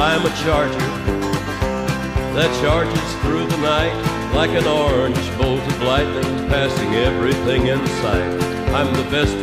I'm a charger that charges through the night like an orange bolt of lightning, passing everything in sight. I'm the best